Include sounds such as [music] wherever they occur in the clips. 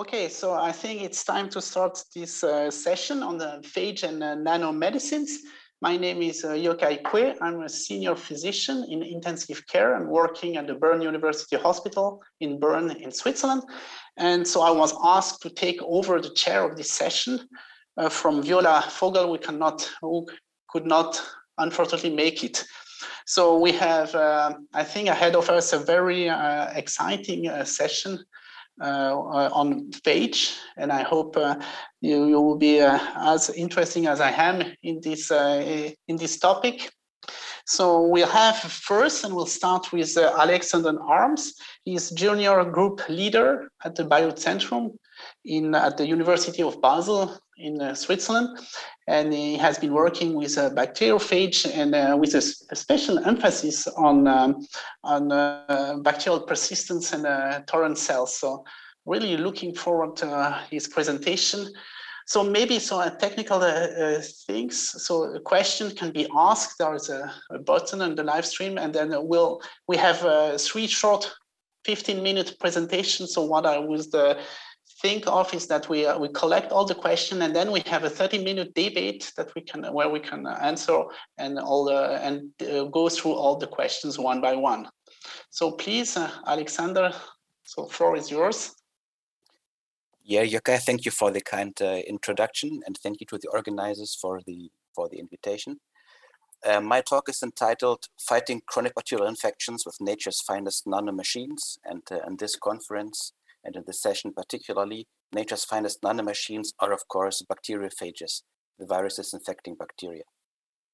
Okay, so I think it's time to start this uh, session on the phage and uh, nanomedicines. My name is uh, Yokai Kue. I'm a senior physician in intensive care. I'm working at the Bern University Hospital in Bern in Switzerland. And so I was asked to take over the chair of this session uh, from Viola Vogel, we cannot, who could not unfortunately make it. So we have, uh, I think, ahead of us a very uh, exciting uh, session on page. and I hope uh, you, you will be as interesting as I am in this in this topic. So we'll have first, and we'll start with uh, Alexander Arms. He's junior group leader at the Biozentrum in at the University of Basel in uh, Switzerland, and he has been working with uh, bacteriophage and uh, with a, a, special emphasis on um, on uh, bacterial persistence and uh, torrent cells. So really looking forward to his presentation. So maybe uh, technical uh, things. So a question can be asked. There is a, a button on the live stream, and then we'll we have three short 15 minute presentations. So what I was the think of is that we uh, we collect all the question and then we have a 30 minute debate that we can where we can answer and all the and uh, go through all the questions one by one. So please uh, alexander so floor is yours. Yeah Yokai, thank you for the kind uh, introduction and thank you to the organizers for the for the invitation. Uh, my talk is entitled fighting chronic bacterial infections with nature's finest nanomachines and uh, in this conference and in this session particularly, nature's finest nanomachines are of course bacteriophages, the viruses infecting bacteria.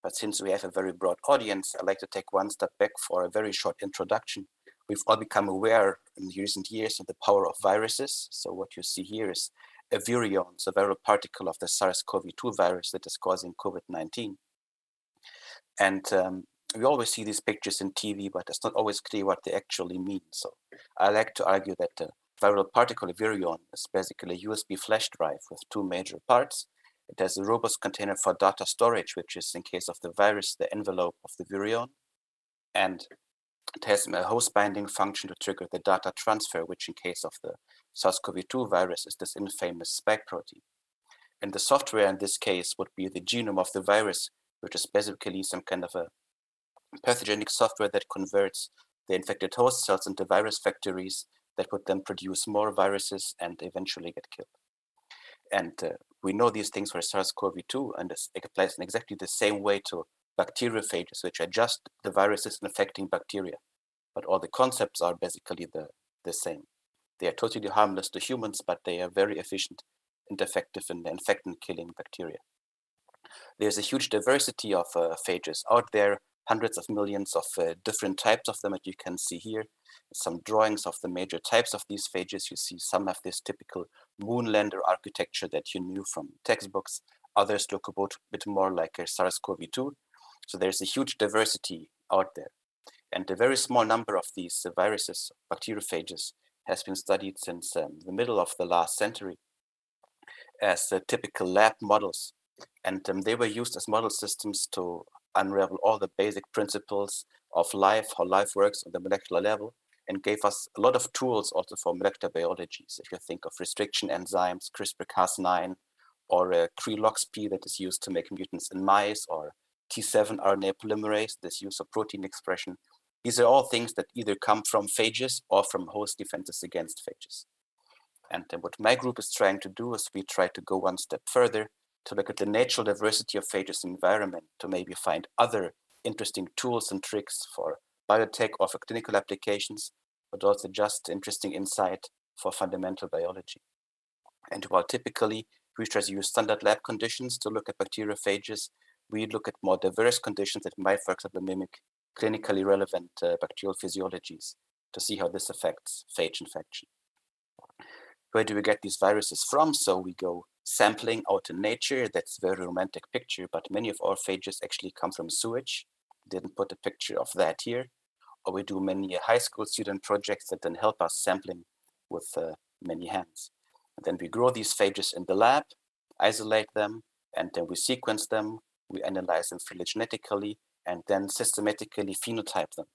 But since we have a very broad audience, I'd like to take one step back for a very short introduction. We've all become aware in recent years of the power of viruses. So what you see here is a virion, a viral particle of the SARS-CoV-2 virus that is causing COVID-19. And um, we always see these pictures in TV, but it's not always clear what they actually mean. So I like to argue that the viral particle virion is basically a USB flash drive with two major parts. It has a robust container for data storage, which is in case of the virus, the envelope of the virion. And it has a host binding function to trigger the data transfer, which in case of the SARS-CoV-2 virus is this infamous spike protein. And the software in this case would be the genome of the virus, which is basically some kind of a pathogenic software that converts the infected host cells into virus factories that would then produce more viruses and eventually get killed. And uh, we know these things for SARS-CoV-2, and it applies in exactly the same way to bacteriophages, which are just the viruses infecting bacteria. But all the concepts are basically the, the same. They are totally harmless to humans, but they are very efficient and effective in infecting killing bacteria. There's a huge diversity of uh, phages out there, hundreds of millions of uh, different types of them that you can see here some drawings of the major types of these phages. You see some have this typical moonlander architecture that you knew from textbooks. Others look a bit more like a SARS-CoV-2. So there's a huge diversity out there. And a very small number of these uh, viruses, bacteriophages, has been studied since um, the middle of the last century as uh, typical lab models. And um, they were used as model systems to unravel all the basic principles of life, how life works on the molecular level, and gave us a lot of tools also for molecular biology. So if you think of restriction enzymes, CRISPR-Cas9, or uh, CRE-LOXP that is used to make mutants in mice, or T7 RNA polymerase, this use of protein expression, these are all things that either come from phages or from host defenses against phages. And what my group is trying to do is we try to go one step further to look at the natural diversity of phages environment to maybe find other interesting tools and tricks for biotech or for clinical applications, but also just interesting insight for fundamental biology. And while typically researchers use standard lab conditions to look at bacteriophages, we look at more diverse conditions that might, for example, mimic clinically relevant uh, bacterial physiologies to see how this affects phage infection. Where do we get these viruses from? So we go sampling out in nature. That's a very romantic picture, but many of our phages actually come from sewage. Didn't put a picture of that here or we do many high school student projects that then help us sampling with uh, many hands. And then we grow these phages in the lab, isolate them, and then we sequence them, we analyze them phylogenetically, and then systematically phenotype them.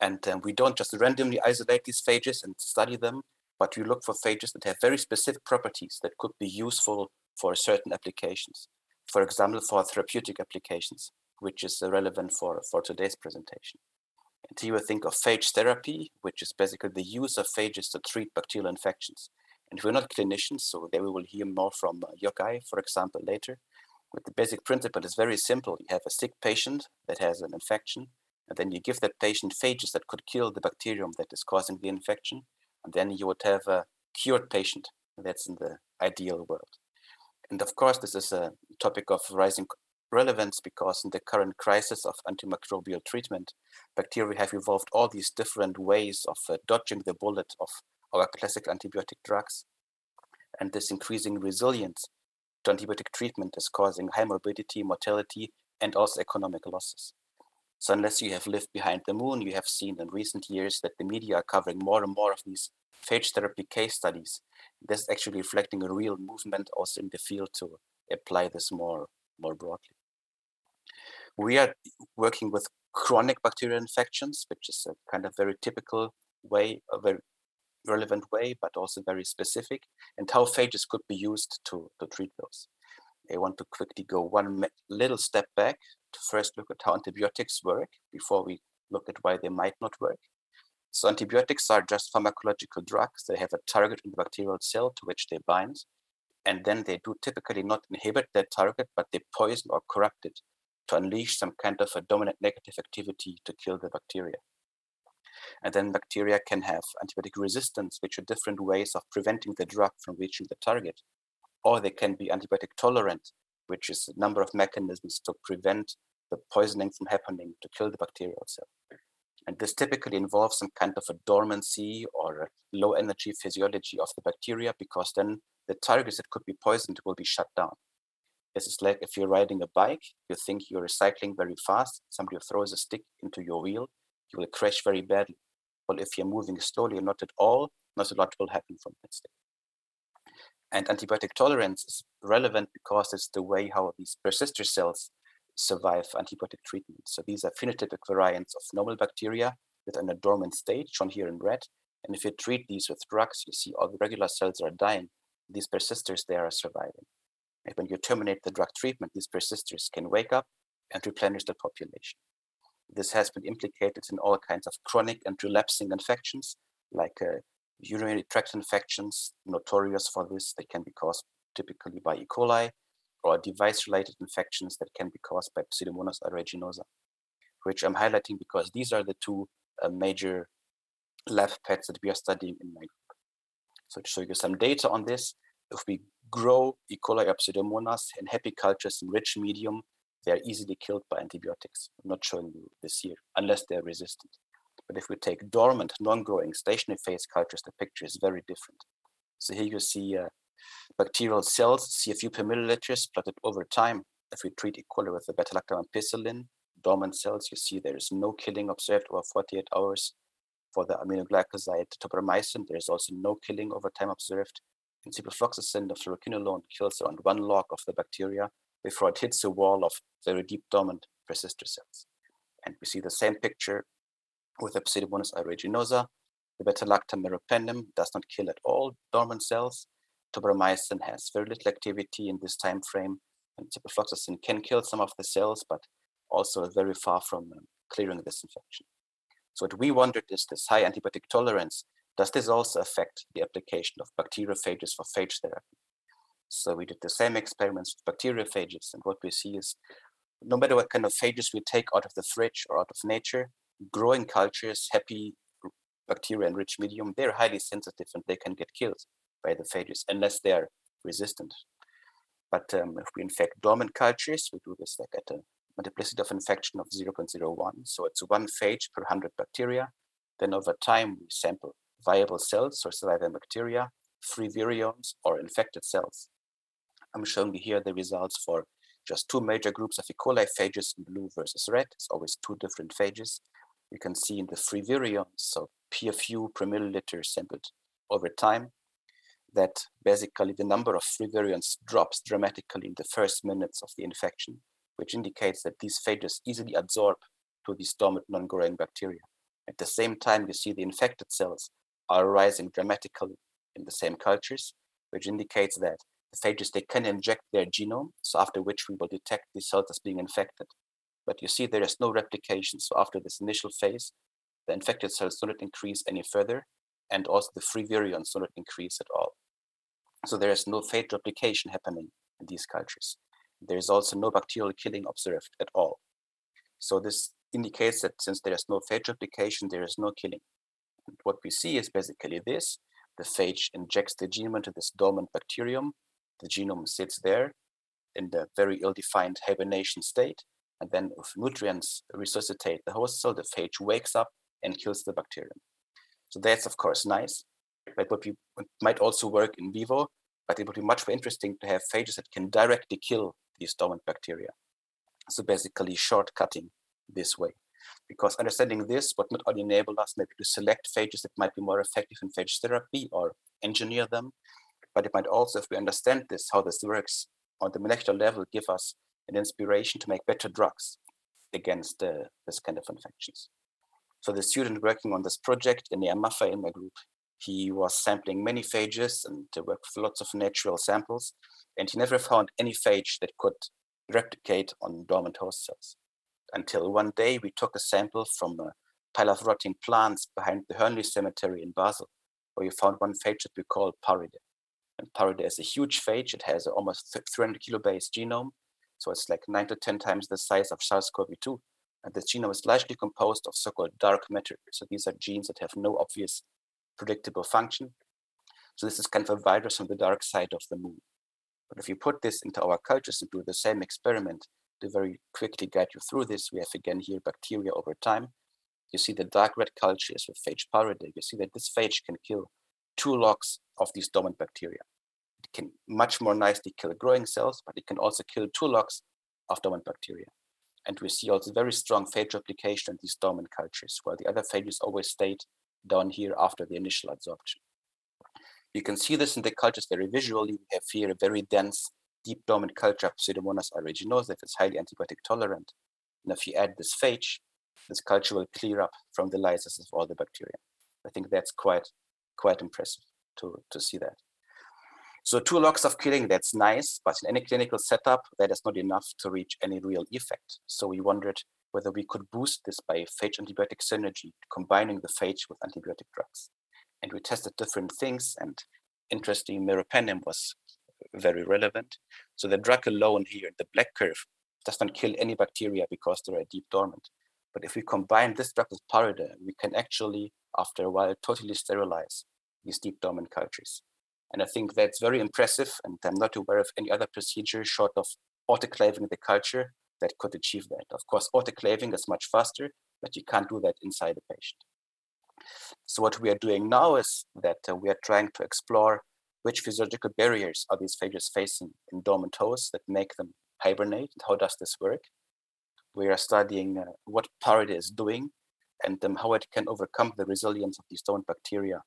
And um, we don't just randomly isolate these phages and study them, but we look for phages that have very specific properties that could be useful for certain applications. For example, for therapeutic applications, which is relevant for, for today's presentation. And here we think of phage therapy, which is basically the use of phages to treat bacterial infections. And we're not clinicians, so there we will hear more from uh, for example, later. But the basic principle is very simple. You have a sick patient that has an infection, and then you give that patient phages that could kill the bacterium that is causing the infection, and then you would have a cured patient. That's in the ideal world. And of course, this is a topic of rising relevance because in the current crisis of antimicrobial treatment, bacteria have evolved all these different ways of uh, dodging the bullet of our classic antibiotic drugs. And this increasing resilience to antibiotic treatment is causing high morbidity, mortality, and also economic losses. So unless you have lived behind the moon, you have seen in recent years that the media are covering more and more of these phage therapy case studies. This is actually reflecting a real movement also in the field to apply this more, more broadly. We are working with chronic bacterial infections, which is a kind of very typical way, a very relevant way, but also very specific, and how phages could be used to, to treat those. I want to quickly go one little step back to first look at how antibiotics work before we look at why they might not work. So antibiotics are just pharmacological drugs. They have a target in the bacterial cell to which they bind. And then they do typically not inhibit that target, but they poison or corrupt it to unleash some kind of a dominant negative activity to kill the bacteria. And then bacteria can have antibiotic resistance, which are different ways of preventing the drug from reaching the target. Or they can be antibiotic tolerant, which is a number of mechanisms to prevent the poisoning from happening to kill the bacterial cell. And this typically involves some kind of a dormancy or a low energy physiology of the bacteria because then the targets that could be poisoned will be shut down. This is like if you're riding a bike, you think you're cycling very fast, somebody throws a stick into your wheel, you will crash very badly. Well, if you're moving slowly or not at all, not a lot will happen from that stick. And antibiotic tolerance is relevant because it's the way how these persister cells survive antibiotic treatment. So these are phenotypic variants of normal bacteria that are in a dormant state, shown here in red. And if you treat these with drugs, you see all the regular cells are dying. These persisters, they are surviving. And when you terminate the drug treatment, these persisters can wake up and replenish the population. This has been implicated in all kinds of chronic and relapsing infections, like uh, urinary tract infections, notorious for this. They can be caused typically by E. coli, or device-related infections that can be caused by Pseudomonas aeruginosa, which I'm highlighting because these are the two uh, major lab pets that we are studying in my group. So to show you some data on this, if we grow E. coli or Pseudomonas in happy cultures in rich medium, they are easily killed by antibiotics. I'm not showing you this here, unless they're resistant. But if we take dormant, non-growing, stationary phase cultures, the picture is very different. So here you see uh, bacterial cells, CFU per milliliters plotted over time. If we treat E. coli with the beta-lactam ampicillin, dormant cells, you see there is no killing observed over 48 hours. For the aminoglycoside tobramycin, there is also no killing over time observed. In ciprofloxacin, the fluoroquinolone kills around one log of the bacteria before it hits the wall of very deep dormant persister cells. And we see the same picture with Pseudomonas aeruginosa. The beta-lactam meropenem does not kill at all dormant cells, tobramycin has very little activity in this time frame, and ciprofloxacin can kill some of the cells, but also very far from um, clearing this infection. So what we wondered is this high antibiotic tolerance, does this also affect the application of bacteriophages for phage therapy? So we did the same experiments with bacteriophages, and what we see is no matter what kind of phages we take out of the fridge or out of nature, growing cultures, happy bacteria and rich medium, they're highly sensitive and they can get killed by the phages unless they are resistant. But um, if we infect dormant cultures, we do this like at a multiplicity of infection of 0.01. So it's one phage per 100 bacteria. Then over time, we sample viable cells or surviving bacteria, free virions, or infected cells. I'm showing you here the results for just two major groups of E. coli phages in blue versus red. It's always two different phages. You can see in the free virions, so PFU per milliliter sampled over time, that basically the number of free virions drops dramatically in the first minutes of the infection, which indicates that these phages easily absorb to these dormant non-growing bacteria. At the same time, you see the infected cells are rising dramatically in the same cultures, which indicates that the phages, they can inject their genome, so after which we will detect the cells as being infected. But you see there is no replication, so after this initial phase, the infected cells do not increase any further, and also the free virions do not increase at all. So there is no phage replication happening in these cultures. There is also no bacterial killing observed at all. So this indicates that since there is no phage replication, there is no killing. And what we see is basically this. The phage injects the genome into this dormant bacterium. The genome sits there in the very ill-defined hibernation state. And then if nutrients resuscitate the host cell, the phage wakes up and kills the bacterium. So that's of course nice, but what might also work in vivo, but it would be much more interesting to have phages that can directly kill these dormant bacteria. So basically shortcutting this way. Because understanding this would not only enable us maybe to select phages that might be more effective in phage therapy or engineer them, but it might also, if we understand this, how this works on the molecular level, give us an inspiration to make better drugs against uh, this kind of infections. So the student working on this project, in the Maffei in my group, he was sampling many phages and worked with lots of natural samples, and he never found any phage that could replicate on dormant host cells. Until one day we took a sample from a pile of rotting plants behind the Hörnli Cemetery in Basel, where we found one phage that we call Paride. And Paride is a huge phage. It has almost 300 kilobase genome, so it's like nine to 10 times the size of SARS-CoV-2. And this genome is largely composed of so-called dark matter. So these are genes that have no obvious predictable function. So this is kind of a virus from the dark side of the moon. But if you put this into our cultures and do the same experiment, to very quickly guide you through this, we have again here bacteria over time. You see the dark red culture is with phage paride. You see that this phage can kill two logs of these dormant bacteria. Can much more nicely kill growing cells, but it can also kill two logs of dormant bacteria. And we see also very strong phage replication in these dormant cultures, while the other phages always stayed down here after the initial adsorption. You can see this in the cultures very visually. We have here a very dense, deep dormant culture of Pseudomonas aeruginosa that is highly antibiotic tolerant. And if you add this phage, this culture will clear up from the lysis of all the bacteria. I think that's quite, quite impressive to, to see that. So two logs of killing, that's nice, but in any clinical setup, that is not enough to reach any real effect. So we wondered whether we could boost this by phage antibiotic synergy, combining the phage with antibiotic drugs. And we tested different things, and interesting, meropenem was very relevant. So the drug alone here, the black curve, does not kill any bacteria because they are deep dormant. But if we combine this drug with Paride, we can actually, after a while, totally sterilize these deep dormant cultures. And I think that's very impressive. And I'm not aware of any other procedure short of autoclaving the culture that could achieve that. Of course, autoclaving is much faster, but you can't do that inside the patient. So what we are doing now is that uh, we are trying to explore which physiological barriers are these phages facing in dormant hosts that make them hibernate, and how does this work? We are studying uh, what Paride is doing and um, how it can overcome the resilience of these dormant bacteria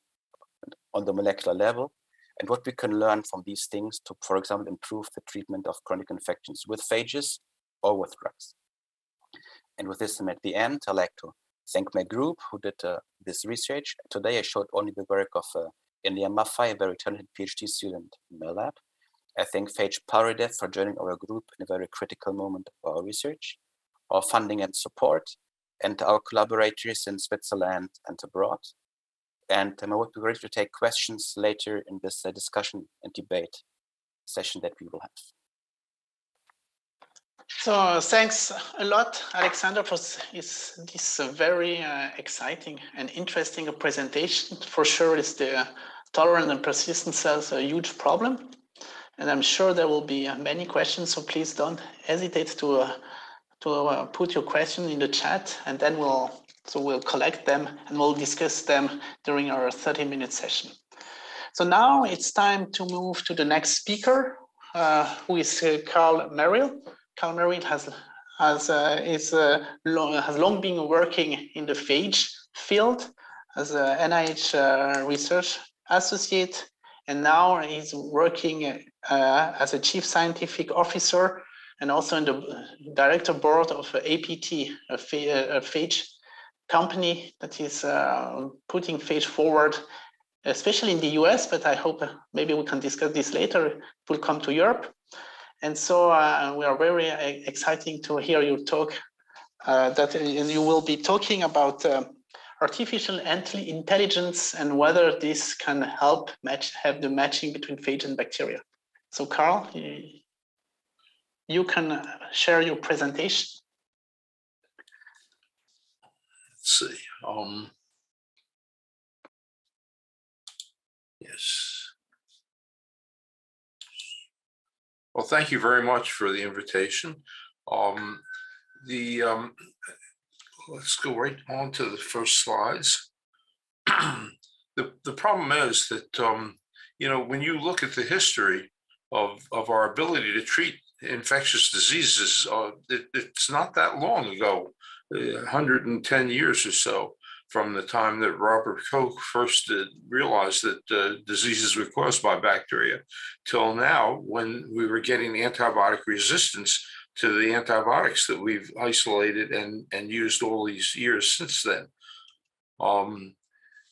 on the molecular level, and what we can learn from these things to, for example, improve the treatment of chronic infections with phages or with drugs. And with this, I'm at the end. I'd like to thank my group who did uh, this research. Today, I showed only the work of uh, India Maffei, a very talented PhD student in my lab. I thank Phage Paride for joining our group in a very critical moment of our research, our funding and support, and our collaborators in Switzerland and abroad. And um, I would be ready to take questions later in this uh, discussion and debate session that we will have. So thanks a lot, Alexander, for this, this very uh, exciting and interesting presentation. For sure, is the tolerant and persistent cells a huge problem, and I'm sure there will be many questions. So please don't hesitate to uh, to uh, put your question in the chat, and then we'll so we'll collect them and we'll discuss them during our 30-minute session. So now it's time to move to the next speaker, uh, who is uh, Carl Merrill. Carl Merrill has has uh, is uh, long, has long been working in the phage field as a NIH uh, research associate, and now he's working uh, as a chief scientific officer and also in the director board of APT, a phage company that is uh, putting phage forward especially in the US, but I hope uh, maybe we can discuss this later. It will come to Europe. And so uh, we are very uh, exciting to hear your talk uh, that you will be talking about uh, artificial intelligence and whether this can help match have the matching between phage and bacteria. So Carl, you can share your presentation. Let's see. Um, yes. Well, thank you very much for the invitation. Um, the um, let's go right on to the first slides. [clears throat] the the problem is that um, you know when you look at the history of of our ability to treat infectious diseases, uh, it, it's not that long ago, 110 years or so from the time that Robert Koch first realized that uh, diseases were caused by bacteria till now when we were getting antibiotic resistance to the antibiotics that we've isolated and, and used all these years since then. Um,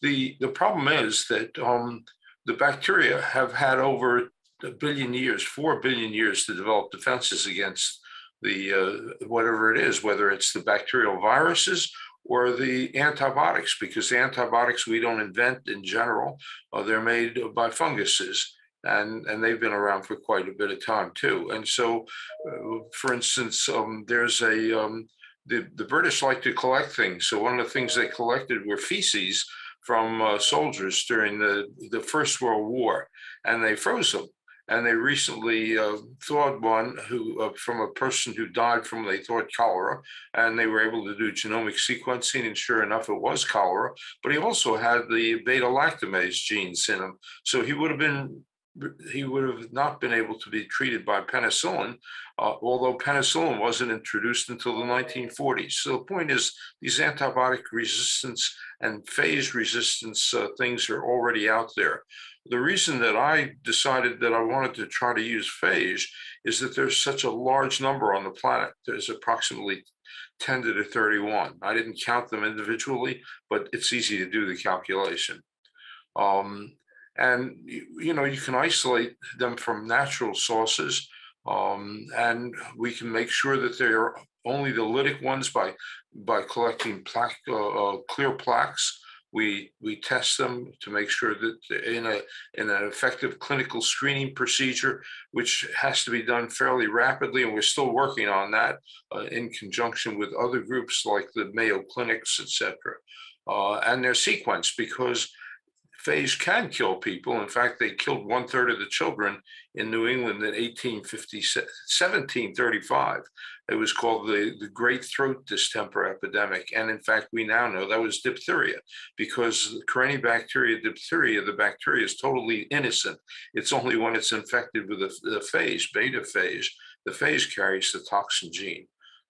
the, the problem is that um, the bacteria have had over a billion years, four billion years to develop defenses against the uh, whatever it is, whether it's the bacterial viruses or the antibiotics, because the antibiotics we don't invent in general, uh, they're made by funguses and and they've been around for quite a bit of time too. And so, uh, for instance, um, there's a um, the the British like to collect things. So one of the things they collected were feces from uh, soldiers during the the First World War, and they froze them. And they recently uh, thawed one who uh, from a person who died from they thought cholera, and they were able to do genomic sequencing, and sure enough, it was cholera. But he also had the beta lactamase genes in him, so he would have been he would have not been able to be treated by penicillin, uh, although penicillin wasn't introduced until the 1940s. So the point is, these antibiotic resistance and phase resistance uh, things are already out there. The reason that I decided that I wanted to try to use phage is that there's such a large number on the planet. There's approximately 10 to the 31. I didn't count them individually, but it's easy to do the calculation. Um, and you know you can isolate them from natural sources um, and we can make sure that they're only the lytic ones by by collecting plaque uh, uh, clear plaques we we test them to make sure that in a in an effective clinical screening procedure which has to be done fairly rapidly and we're still working on that uh, in conjunction with other groups like the mayo clinics etc uh, and their sequence because phage can kill people. In fact, they killed one third of the children in New England in 1850, 1735. It was called the, the Great Throat Distemper Epidemic. And in fact, we now know that was diphtheria because Corynebacteria diphtheria, the bacteria is totally innocent. It's only when it's infected with the, the beta phage, the phage carries the toxin gene.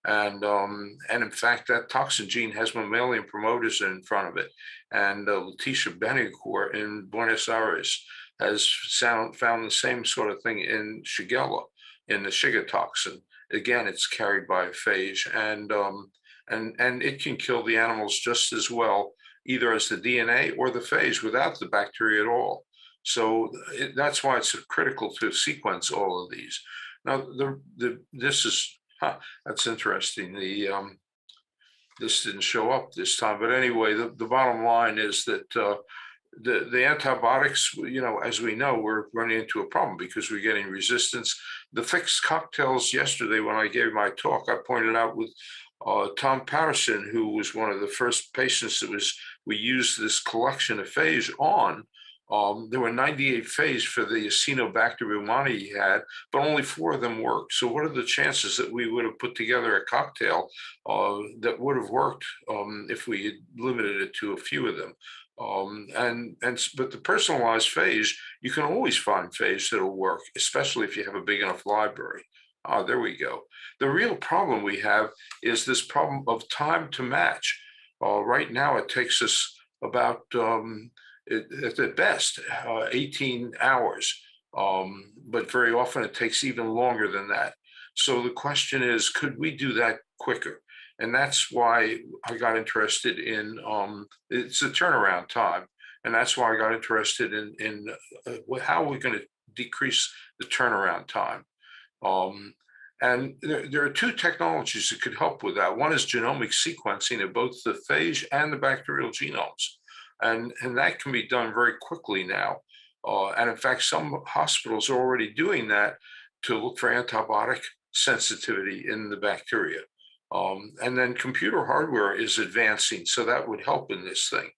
And um, and in fact, that toxin gene has mammalian promoters in front of it. And uh, Leticia Benincourt in Buenos Aires has found, found the same sort of thing in Shigella, in the Shiga toxin. Again, it's carried by a phage, and um, and and it can kill the animals just as well, either as the DNA or the phage without the bacteria at all. So it, that's why it's critical to sequence all of these. Now, the, the this is Huh, that's interesting. The um, this didn't show up this time, but anyway, the, the bottom line is that uh, the the antibiotics, you know, as we know, we're running into a problem because we're getting resistance. The fixed cocktails yesterday, when I gave my talk, I pointed out with uh, Tom Patterson, who was one of the first patients that was we used this collection of phage on um, there were 98 phage for the Acinetobacter baumannii he had, but only four of them worked. So, what are the chances that we would have put together a cocktail uh, that would have worked um, if we had limited it to a few of them? Um, and and but the personalized phase, you can always find phase that'll work, especially if you have a big enough library. Ah, there we go. The real problem we have is this problem of time to match. Uh, right now, it takes us about um, at, at best uh, 18 hours, um, but very often it takes even longer than that. So the question is, could we do that quicker? And that's why I got interested in um, it's a turnaround time. And that's why I got interested in, in uh, how we're going to decrease the turnaround time. Um, and there, there, are two technologies that could help with that. One is genomic sequencing of both the phage and the bacterial genomes. And, and that can be done very quickly now. Uh, and in fact, some hospitals are already doing that to look for antibiotic sensitivity in the bacteria. Um, and then computer hardware is advancing, so that would help in this thing.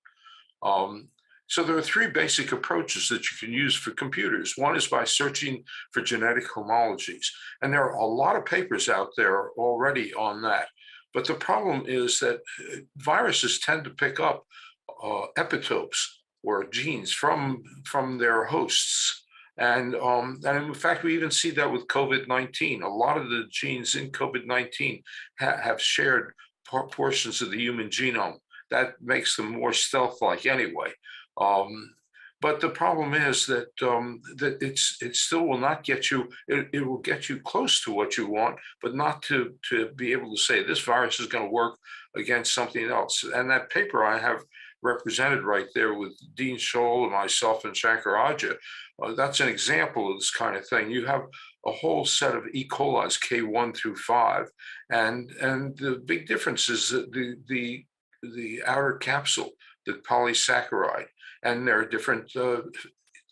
Um, so there are three basic approaches that you can use for computers. One is by searching for genetic homologies. And there are a lot of papers out there already on that. But the problem is that uh, viruses tend to pick up uh, epitopes or genes from, from their hosts. And, um, and in fact, we even see that with COVID-19. A lot of the genes in COVID-19 ha have shared portions of the human genome. That makes them more stealth-like anyway. Um, but the problem is that um, that it's it still will not get you. It, it will get you close to what you want, but not to to be able to say this virus is going to work against something else. And that paper I have represented right there with Dean Scholl and myself and Shankar Aja. Uh, that's an example of this kind of thing. You have a whole set of E. coli's K1 through 5, and and the big difference is the the the outer capsule, the polysaccharide, and there are different uh,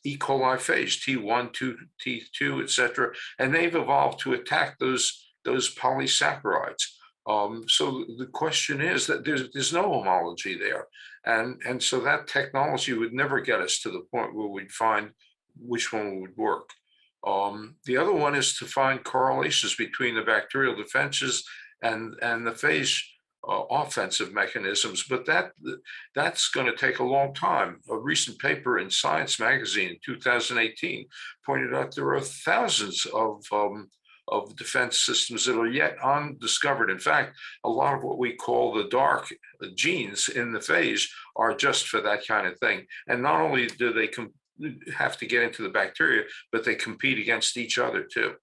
E. coli phage, T1, 2, T2, et cetera, and they've evolved to attack those those polysaccharides. Um, so the question is that there's, there's no homology there. And, and so that technology would never get us to the point where we'd find which one would work. Um, the other one is to find correlations between the bacterial defenses and, and the phage uh, offensive mechanisms, but that that's going to take a long time. A recent paper in Science magazine in 2018 pointed out there are thousands of um, of defense systems that are yet undiscovered. In fact, a lot of what we call the dark genes in the phage are just for that kind of thing. And not only do they have to get into the bacteria, but they compete against each other too.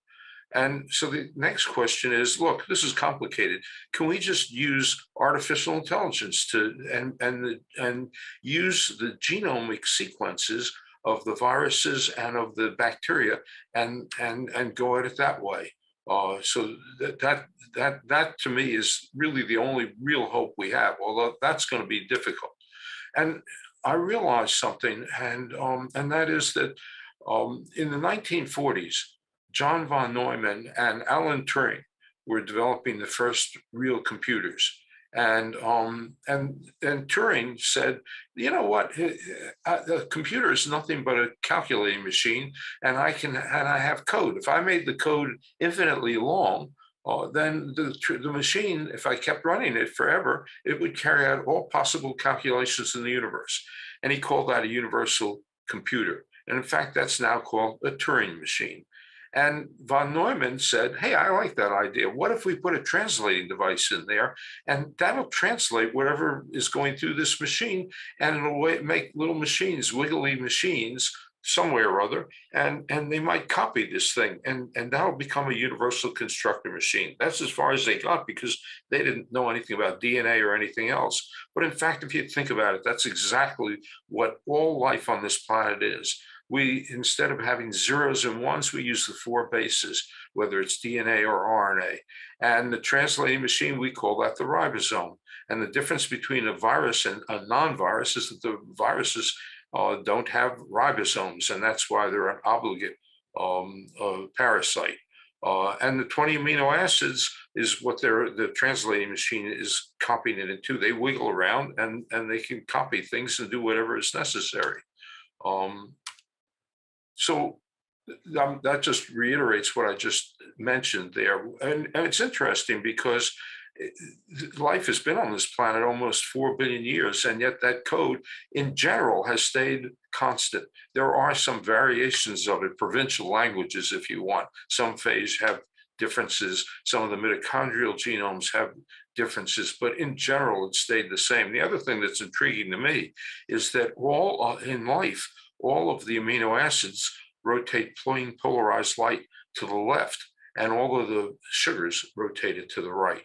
And so the next question is, look, this is complicated. Can we just use artificial intelligence to and and and use the genomic sequences of the viruses and of the bacteria and and and go at it that way. Uh, so that that that that to me is really the only real hope we have. Although that's going to be difficult, and I realized something, and um, and that is that um, in the 1940s, John von Neumann and Alan Turing were developing the first real computers. And um, and and Turing said, you know what, uh, the computer is nothing but a calculating machine, and I can and I have code. If I made the code infinitely long, uh, then the the machine, if I kept running it forever, it would carry out all possible calculations in the universe. And he called that a universal computer. And in fact, that's now called a Turing machine. And von Neumann said, Hey, I like that idea. What if we put a translating device in there and that'll translate whatever is going through this machine and it'll make little machines, wiggly machines somewhere or other, and, and they might copy this thing and, and that'll become a universal constructor machine. That's as far as they got because they didn't know anything about DNA or anything else. But in fact, if you think about it, that's exactly what all life on this planet is we instead of having zeros and ones, we use the four bases, whether it's DNA or RNA. And the translating machine, we call that the ribosome. And the difference between a virus and a non-virus is that the viruses uh, don't have ribosomes, and that's why they're an obligate um, uh, parasite. Uh, and the 20 amino acids is what their the translating machine is copying it into. They wiggle around and, and they can copy things and do whatever is necessary. Um, so um, that just reiterates what I just mentioned there. And, and it's interesting because life has been on this planet almost 4 billion years, and yet that code in general has stayed constant. There are some variations of it, provincial languages, if you want. Some phage have differences, some of the mitochondrial genomes have differences, but in general, it stayed the same. The other thing that's intriguing to me is that all in life, all of the amino acids rotate plain polarized light to the left, and all of the sugars rotated to the right.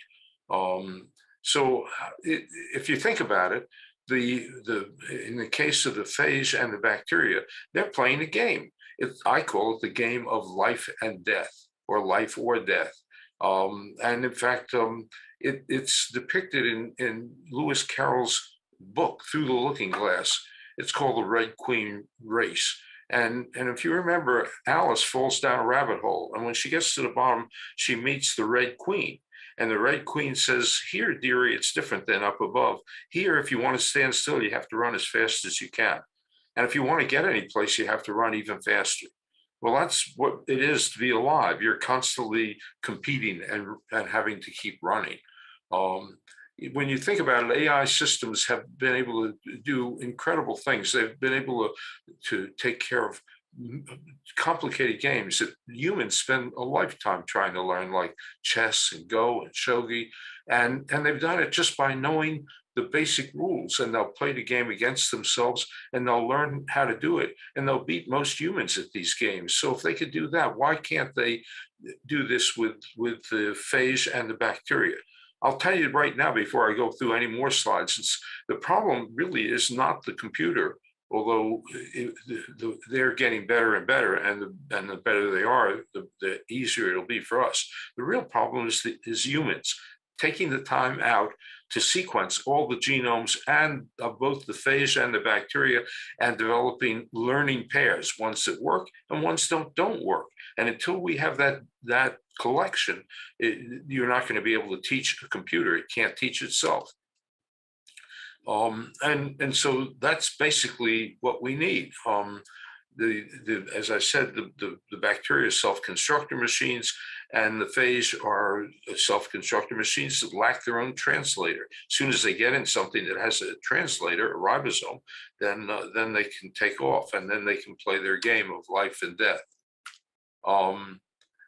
Um, so it, if you think about it, the the in the case of the phage and the bacteria, they're playing a game. It, I call it the game of life and death, or life or death. Um, and in fact, um, it, it's depicted in, in Lewis Carroll's book, Through the Looking Glass. It's called The Red Queen Race. And, and if you remember, Alice falls down a rabbit hole. And when she gets to the bottom, she meets the Red Queen. And the Red Queen says, Here, dearie, it's different than up above. Here, if you want to stand still, you have to run as fast as you can. And if you want to get any place, you have to run even faster. Well, that's what it is to be alive. You're constantly competing and, and having to keep running. Um, when you think about it, AI systems have been able to do incredible things. They've been able to, to take care of complicated games that humans spend a lifetime trying to learn, like chess and Go and Shogi. And, and they've done it just by knowing the basic rules and they'll play the game against themselves and they'll learn how to do it and they'll beat most humans at these games. So if they could do that, why can't they do this with, with the phage and the bacteria? I'll tell you right now before I go through any more slides, the problem really is not the computer, although it, the, they're getting better and better, and the, and the better they are, the, the easier it'll be for us. The real problem is, the, is humans taking the time out to sequence all the genomes and of both the phage and the bacteria and developing learning pairs, ones that work and ones don't don't work. And until we have that that collection, it, you're not going to be able to teach a computer. It can't teach itself. Um, and and so that's basically what we need. Um, the, the as I said, the, the, the bacteria self-constructor machines and the phage are self-constructor machines that lack their own translator. As soon as they get in something that has a translator, a ribosome, then uh, then they can take off and then they can play their game of life and death. Um,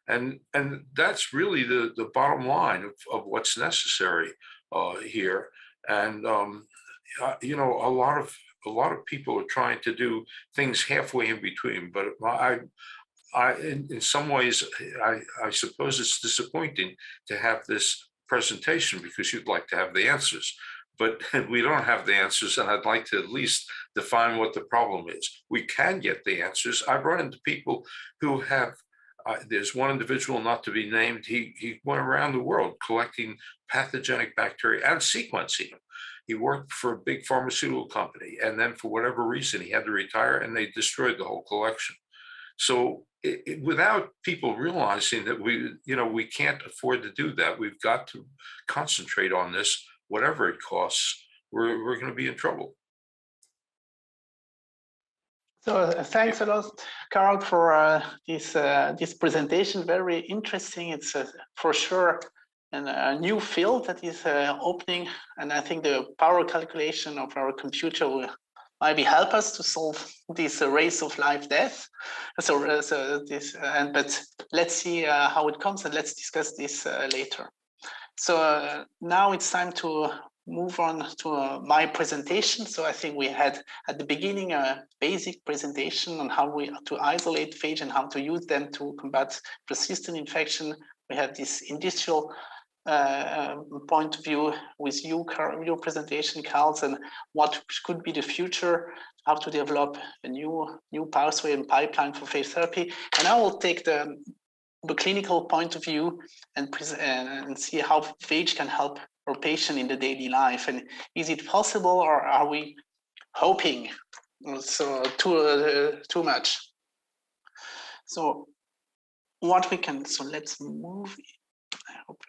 and and that's really the the bottom line of, of what's necessary uh, here. And um, uh, you know, a lot of a lot of people are trying to do things halfway in between. But I, I, in, in some ways, I, I suppose it's disappointing to have this presentation because you'd like to have the answers. But [laughs] we don't have the answers, and I'd like to at least define what the problem is. We can get the answers. I've run into people who have uh, there's one individual not to be named. He he went around the world collecting pathogenic bacteria and sequencing them. He worked for a big pharmaceutical company, and then for whatever reason, he had to retire, and they destroyed the whole collection. So, it, it, without people realizing that we, you know, we can't afford to do that, we've got to concentrate on this, whatever it costs. We're we're going to be in trouble. So uh, thanks a lot, Carl, for uh, this uh, this presentation. Very interesting. It's uh, for sure and a new field that is uh, opening. And I think the power calculation of our computer will maybe help us to solve this uh, race of life death. So, uh, so this, uh, and but let's see uh, how it comes, and let's discuss this uh, later. So now it's time to move on to my presentation. So I think we had at the beginning a basic presentation on how we to isolate phage and how to use them to combat persistent infection. We have this industrial uh, um, point of view with you, your presentation, Carls, and what could be the future, how to develop a new new pathway and pipeline for phage therapy. And I will take the, the clinical point of view and, and see how phage can help our patient in the daily life. And is it possible, or are we hoping so too uh, too much? So what we can so let's move. I hope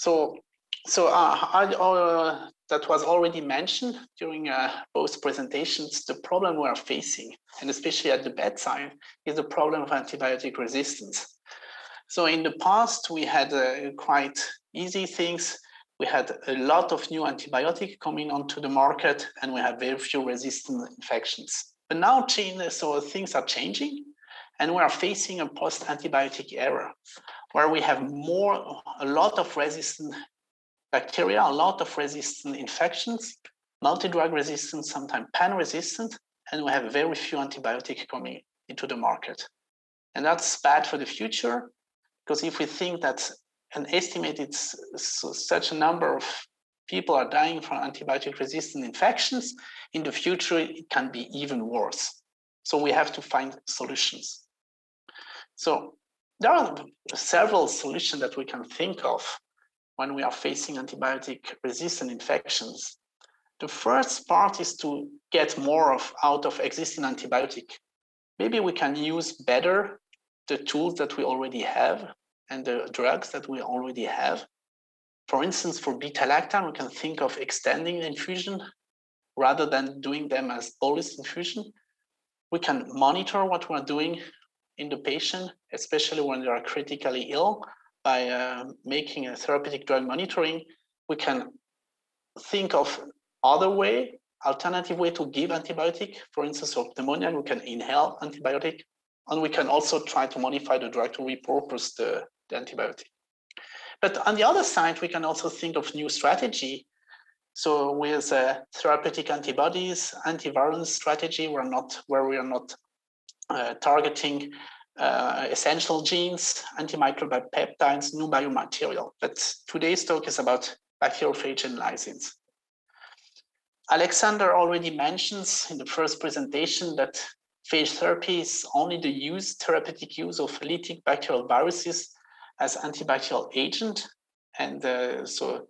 so, so uh, I, that was already mentioned during uh, both presentations. The problem we are facing, and especially at the bedside, is the problem of antibiotic resistance. So in the past, we had uh, quite easy things. We had a lot of new antibiotics coming onto the market, and we had very few resistant infections. But now, so things are changing, and we are facing a post-antibiotic era where we have more, a lot of resistant bacteria, a lot of resistant infections, multi-drug resistant, sometimes pan-resistant, and we have very few antibiotics coming into the market. And that's bad for the future, because if we think that an estimated such a number of people are dying from antibiotic resistant infections. In the future, it can be even worse. So we have to find solutions. So there are several solutions that we can think of when we are facing antibiotic resistant infections. The first part is to get more of out of existing antibiotic. Maybe we can use better the tools that we already have and the drugs that we already have. For instance, for beta-lactam, we can think of extending the infusion rather than doing them as bolus infusion. We can monitor what we're doing in the patient, especially when they are critically ill, by uh, making a therapeutic drug monitoring. We can think of other way, alternative way to give antibiotic. For instance, of pneumonia, we can inhale antibiotic, and we can also try to modify the drug to repurpose the, the antibiotic. But on the other side, we can also think of new strategy. So with uh, therapeutic antibodies, antiviral strategy, we're not where we are not targeting uh, essential genes, antimicrobial peptides, new biomaterial. But today's talk is about bacteriophage and lysins. Alexander already mentions in the first presentation that phage therapy is only the use, therapeutic use of lytic bacterial viruses as antibacterial agent. And uh, so,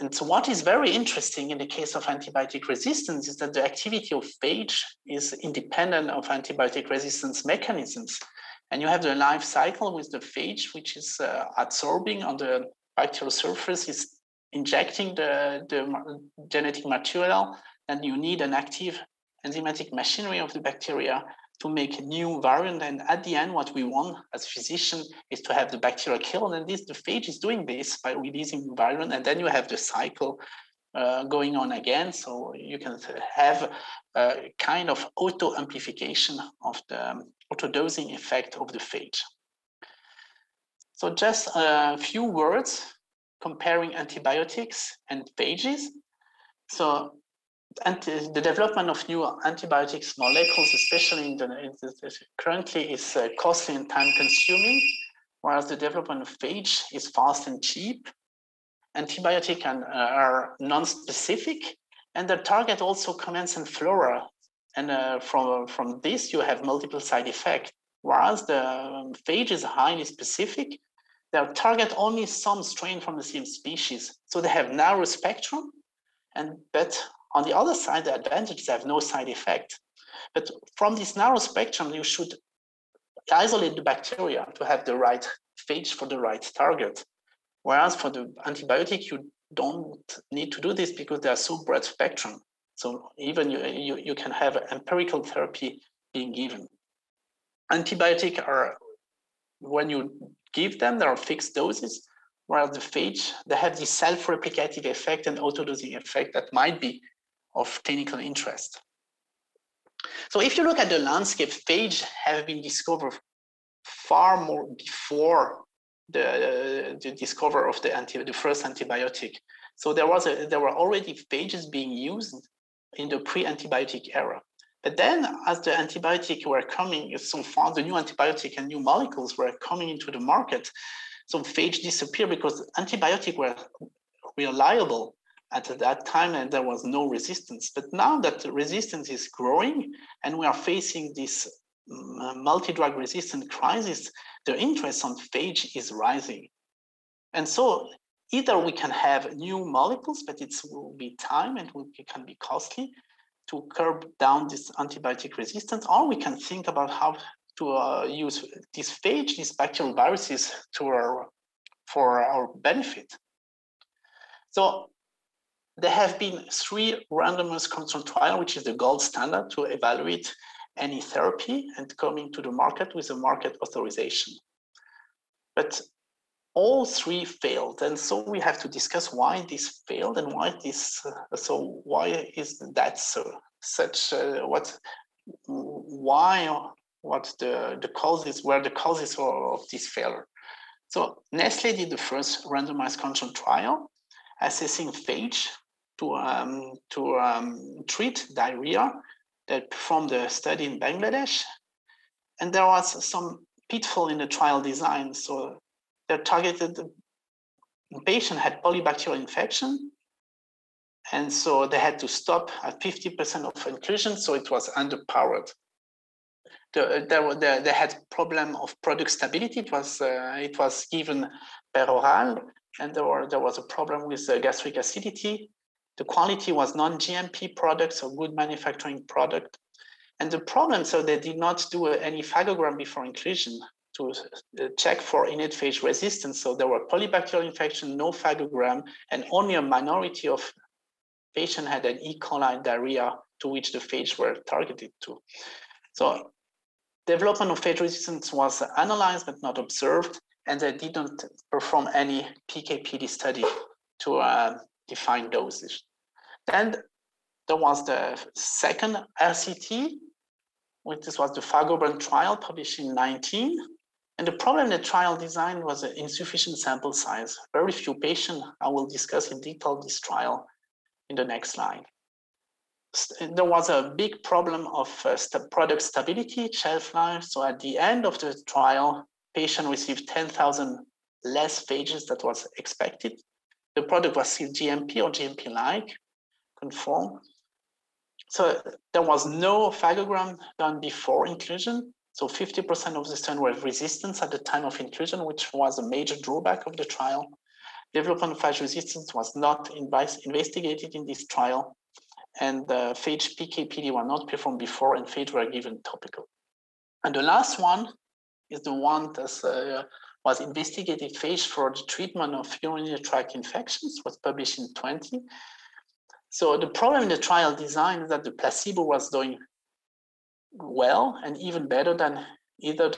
and so what is very interesting in the case of antibiotic resistance is that the activity of phage is independent of antibiotic resistance mechanisms. And you have the life cycle with the phage, which is uh, absorbing on the bacterial surface, is injecting the, the genetic material, and you need an active enzymatic machinery of the bacteria to make a new variant. And at the end, what we want as physician is to have the bacteria killed. And this, the phage is doing this by releasing the variant. And then you have the cycle uh, going on again. So you can have a kind of auto amplification of the um, auto dosing effect of the phage. So just a few words comparing antibiotics and phages. So anti, the development of new antibiotics molecules, especially in the, in the currently is uh, costly and time consuming, whereas the development of phage is fast and cheap. Antibiotic and, uh, are non-specific and their target also commensal flora. And uh, from, from this, you have multiple side effects. Whereas the um, phage is highly specific, they target only some strain from the same species. So they have narrow spectrum, and but on the other side, the advantages have no side effect. But from this narrow spectrum, you should isolate the bacteria to have the right phage for the right target. Whereas for the antibiotic, you don't need to do this because they are so broad spectrum. So even you, you, you can have empirical therapy being given. Antibiotic are, when you give them, there are fixed doses, whereas the phage, they have this self-replicative effect and auto-dosing effect that might be of clinical interest. So if you look at the landscape, phage have been discovered far more before the, uh, the discovery of the, anti, the first antibiotic. So there was a, there were already phages being used in the pre-antibiotic era. But then as the antibiotic were coming, so far the new antibiotic and new molecules were coming into the market, so phage disappeared because antibiotic were reliable at that time and there was no resistance. But now that resistance is growing and we are facing this mm, multi-drug resistant crisis, the interest on phage is rising. And so either we can have new molecules, but it will be time and it can be costly, to curb down this antibiotic resistance, or we can think about how to uh, use this phage, these bacterial viruses, to our, for our benefit. So there have been three randomized control trial, which is the gold standard to evaluate any therapy and coming to the market with a market authorization. But all three failed and so we have to discuss why this failed and why this uh, so why is that so such uh, what why what the the causes were the causes of, of this failure so Nestlé did the first randomized control trial assessing phage to um, to um, treat diarrhea that performed a study in bangladesh and there was some pitfall in the trial design so that targeted the patient had polybacterial infection And so they had to stop at 50% of inclusion, so it was underpowered. The, there, there, they had problem of product stability. It was uh, it was given peroral, and there, were, there was a problem with uh, gastric acidity. The quality was non-GMP products or good manufacturing product. And the problem, so they did not do any phagogram before inclusion to uh, check for innate phage resistance. So there were polybacterial infection, no phagogram, and only a minority of patients had an E. coli diarrhea to which the phage were targeted to. So development of phage resistance was analyzed but not observed, and they didn't perform any PK/PD study to uh, define dosage. Then there was the second RCT, which was the PhagoBurn trial published in 19. And the problem in the trial design was an insufficient sample size. Very few patients. I will discuss in detail this trial in the next slide. There was a big problem of uh, product stability, shelf life. So at the end of the trial, patient received 10,000 less phages that was expected. The product was still GMP or GMP-like, conform. So there was no phagogram done before inclusion. So 50% of the students were resistant at the time of inclusion, which was a major drawback of the trial. Development of phage resistance was not investigated in this trial, and the phage PK/PD were not performed before, and phage were given topical. And the last one is the one that's uh, was investigated phage for the treatment of urinary tract infections, was published in 20. So the problem in the trial design is that the placebo was doing well and even better than either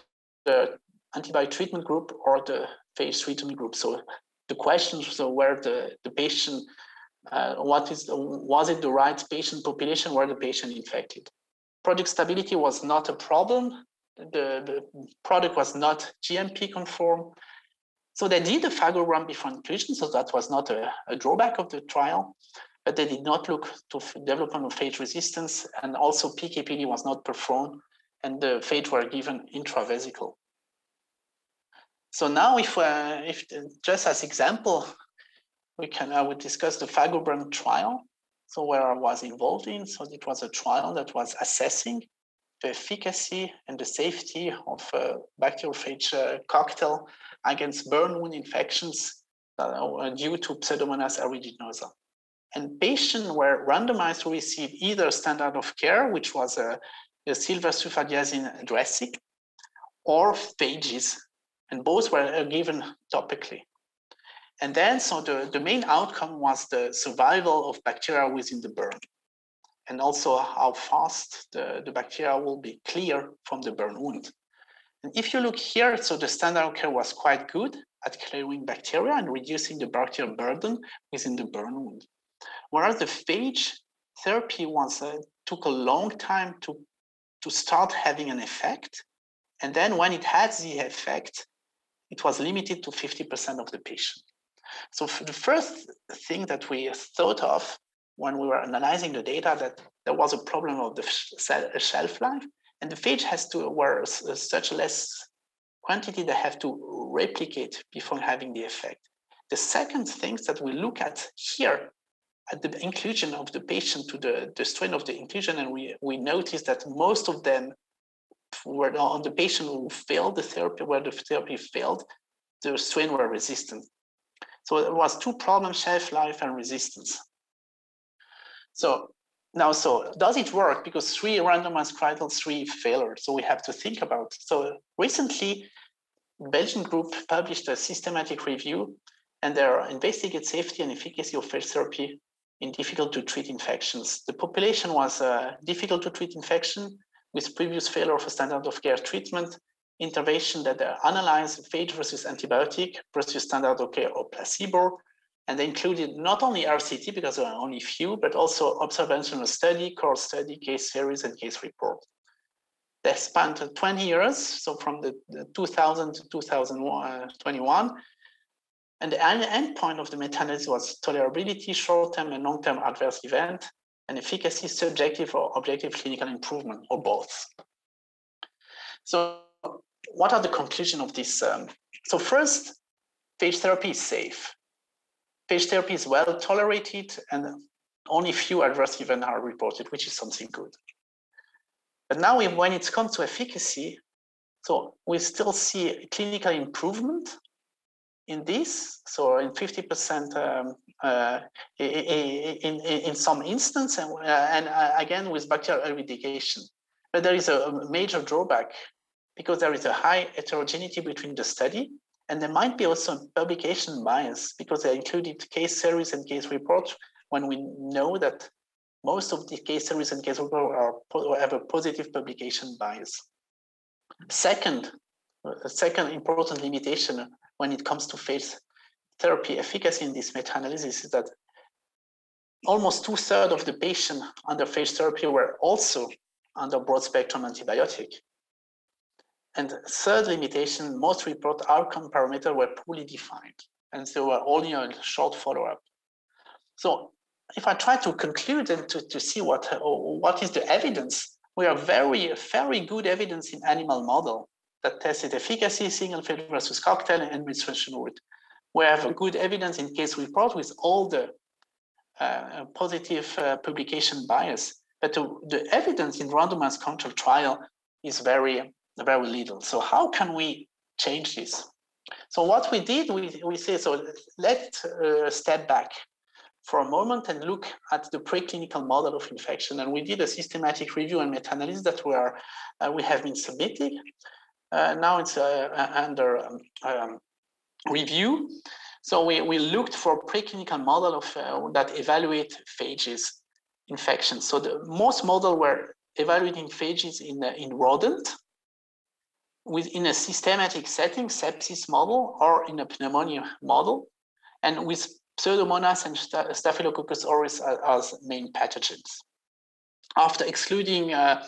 the antibody treatment group or the phage treatment group. So the questions so where the, the patient, uh, what is, was it the right patient population where the patient infected? Product stability was not a problem. The, the product was not GMP conform. So they did a phagogram before inclusion, so that was not a, a drawback of the trial but they did not look to development of phage resistance, and also PKPD was not performed, and the phage were given intravesical. So now, if uh, if just as example, we can I would discuss the PhagoBurn trial. So where I was involved in, so it was a trial that was assessing the efficacy and the safety of a bacteriophage uh, cocktail against burn wound infections uh, due to Pseudomonas aeruginosa. And patients were randomized to receive either standard of care, which was a, a silver sulfadiazine dressing, or phages, and both were given topically. And then, so the, the main outcome was the survival of bacteria within the burn, and also how fast the, the bacteria will be clear from the burn wound. And if you look here, so the standard of care was quite good at clearing bacteria and reducing the bacterial burden within the burn wound. Whereas the phage therapy once uh, took a long time to to start having an effect, and then when it had the effect, it was limited to 50% of the patient. So the first thing that we thought of when we were analyzing the data that there was a problem of the shelf life, and the phage has to were such less quantity they have to replicate before having the effect. The second thing that we look at here at the inclusion of the patient to the, the strain of the inclusion, and we, we noticed that most of them were on the patient who failed the therapy, where the therapy failed, the strain were resistant. So it was two problems, shelf life and resistance. So now, so does it work? Because three randomized trials, three failures. So we have to think about. So recently, Belgian group published a systematic review and they investigate safety and efficacy of phage therapy in difficult to treat infections. The population was uh, difficult to treat infection with previous failure of a standard of care treatment, intervention that analyzed phage versus antibiotic versus standard of care or placebo. And they included not only RCT because there are only few, but also observational study, core study, case series, and case report. They spent 20 years, so from the, the 2000 to 2021, and the end point of the meta-analysis was tolerability, short-term and long-term adverse event, and efficacy, subjective or objective clinical improvement, or both. So what are the conclusion of this? Um, so first, phage therapy is safe. Phage therapy is well tolerated and only few adverse events are reported, which is something good. But now when it comes to efficacy, so we still see clinical improvement in this. So in 50% um, uh, in, in, in, some instance, and, uh, and uh, again with bacterial eradication. But there is a major drawback because there is a high heterogeneity between the study and there might be also publication bias because they included case series and case reports when we know that most of the case series and case reports are, have a positive publication bias. Second, a second important limitation when it comes to phage therapy efficacy in this meta-analysis is that almost two-thirds of the patients under phage therapy were also under broad-spectrum antibiotic. And third limitation, most report outcome parameters were poorly defined, and they were only a short follow-up. So if I try to conclude and to, to see what, what is the evidence, we have very, very good evidence in animal model that tested efficacy, single phage versus cocktail and administration route. We have good evidence in case report with all the uh, positive uh, publication bias, but the, the evidence in randomized control trial is very very little. So how can we change this? So what we did, we, we say, so let's uh, step back for a moment and look at the preclinical model of infection. And we did a systematic review and meta-analysis that we, are, uh, we have been submitting. Uh, now it's uh, under um, um, review. So we, we looked for preclinical model of uh, that evaluate phages infections. So the most model were evaluating phages in, uh, in rodent within a systematic setting, sepsis model, or in a pneumonia model, and with Pseudomonas and Staphylococcus aureus as main pathogens. After excluding uh,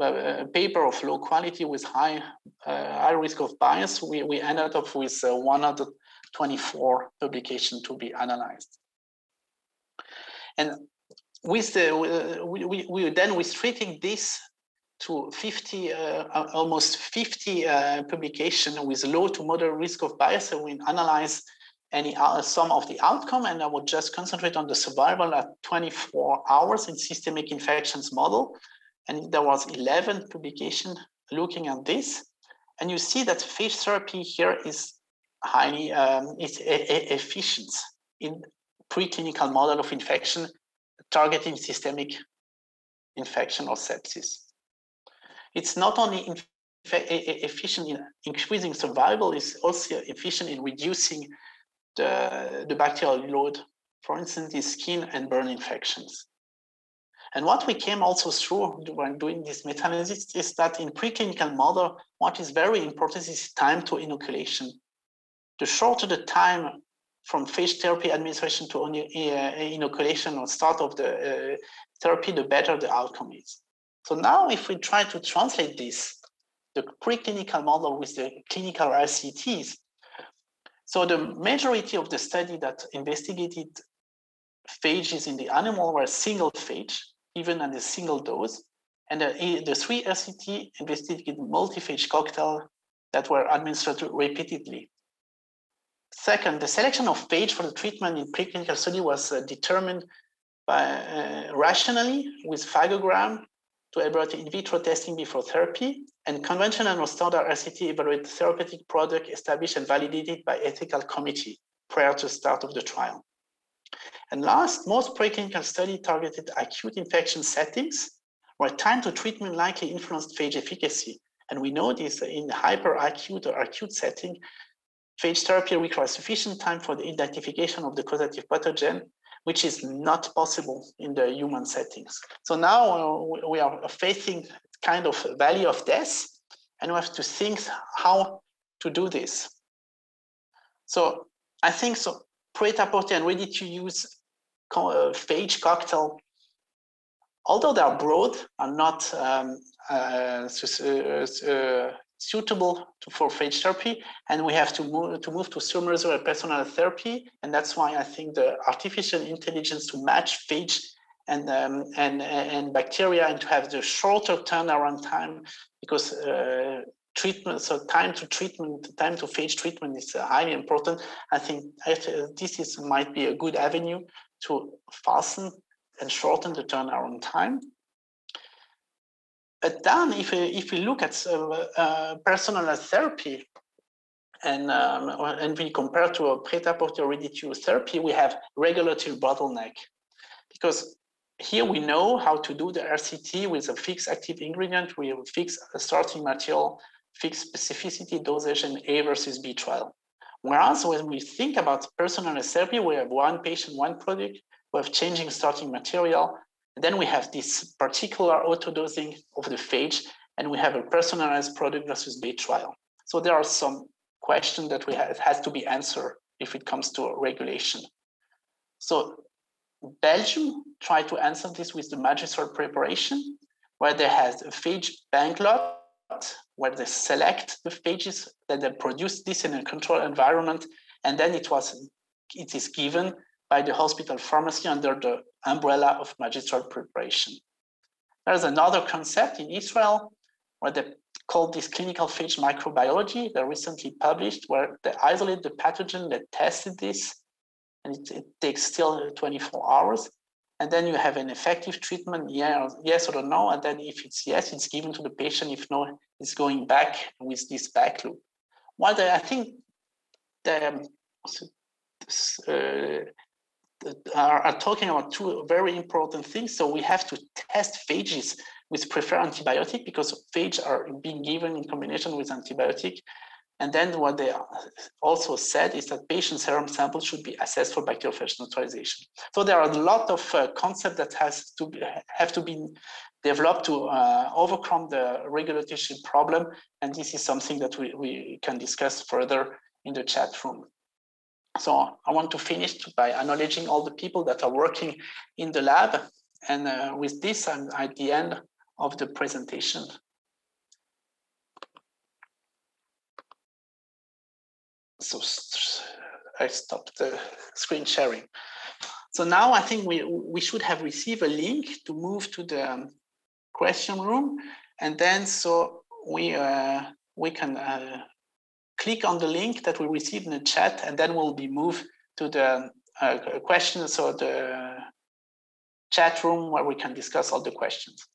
a paper of low quality with high, uh, high risk of bias, we, we ended up with uh, 124 publications to be analyzed. And with the, we, we, we then restricting this to 50, uh, almost 50 uh, publication with low to moderate risk of bias. So we analyze any uh, some of the outcome, and I would just concentrate on the survival at 24 hours in systemic infections model. And there was 11 publication looking at this. And you see that phage therapy here is highly um, is efficient in preclinical model of infection targeting systemic infection or sepsis it's not only efficient in increasing survival, it's also efficient in reducing the, the bacterial load, for instance, the skin and burn infections. And what we came also through when doing this meta-analysis is that in preclinical model, what is very important is time to inoculation. The shorter the time from phage therapy administration to inoculation or start of the uh, therapy, the better the outcome is. So now if we try to translate this, the preclinical model with the clinical RCTs, so the majority of the study that investigated phages in the animal were single phage, even at a single dose. And the, the three RCT investigated multi-phage cocktail that were administered repeatedly. Second, the selection of phage for the treatment in preclinical study was uh, determined by, uh, rationally with phagogram to evaluate in vitro testing before therapy, and conventional or standard RCT evaluate therapeutic product established and validated by ethical committee prior to start of the trial. And last, most preclinical study targeted acute infection settings where time to treatment likely influenced phage efficacy. And we know this in hyperacute or acute setting, phage therapy requires sufficient time for the identification of the causative pathogen which is not possible in the human settings. So now uh, we are facing kind of valley of death, and we have to think how to do this. So I think so. Pret-a-porter and ready to use uh, phage cocktail, although they are broad, are not um, uh, uh suitable to, for phage therapy, and we have to move to move to sur mesure personal therapy, and that's why I think the artificial intelligence to match phage and um, and and bacteria and to have the shorter turnaround time because uh, treatment so time to treatment time to phage treatment is uh, highly important i think this is might be a good avenue to fasten and shorten the turnaround time. But then if we, if we look at uh, uh, personalized therapy and, um, and we compare to a pret-a-porter ready-to-use therapy, we have regulatory bottleneck because here we know how to do the RCT with a fixed active ingredient, we have fixed starting material, fixed specificity, dosage, and A versus B trial. Whereas when we think about personalized therapy, we have one patient, one product, we have changing starting material, and then we have this particular auto-dosing of the phage, and we have a personalized product versus B trial. So there are some questions that we have has to be answered if it comes to regulation. So Belgium tried to answer this with the magistral preparation, where they have a phage bank lot where they select the phages that they produce this in a controlled environment, and then it was it is given by the hospital pharmacy under the umbrella of magistral preparation. There's another concept in Israel where they call this clinical phage microbiology. They recently published where they isolate the pathogen, they tested this, and it, it takes still 24 hours. And then you have an effective treatment, yes or no. And then if it's yes, it's given to the patient. If no, it's going back with this back loop. While I think the, um, uh, are, are, talking about two very important things. So we have to test phages with preferred antibiotic because phages are being given in combination with antibiotic. And then what they also said is that patient serum samples should be assessed for bacteriophage neutralization. So there are a lot of uh, concepts that has to be, have to be developed to uh, overcome the regulatory problem. And this is something that we, we can discuss further in the chat room. So I want to finish by acknowledging all the people that are working in the lab. And uh, with this, I'm at the end of the presentation. So I stopped the screen sharing. So now I think we, we should have received a link to move to the um, question room. And then so we, uh, we can uh, click on the link that we received in the chat, and then we'll be moved to the uh, questions or the chat room where we can discuss all the questions.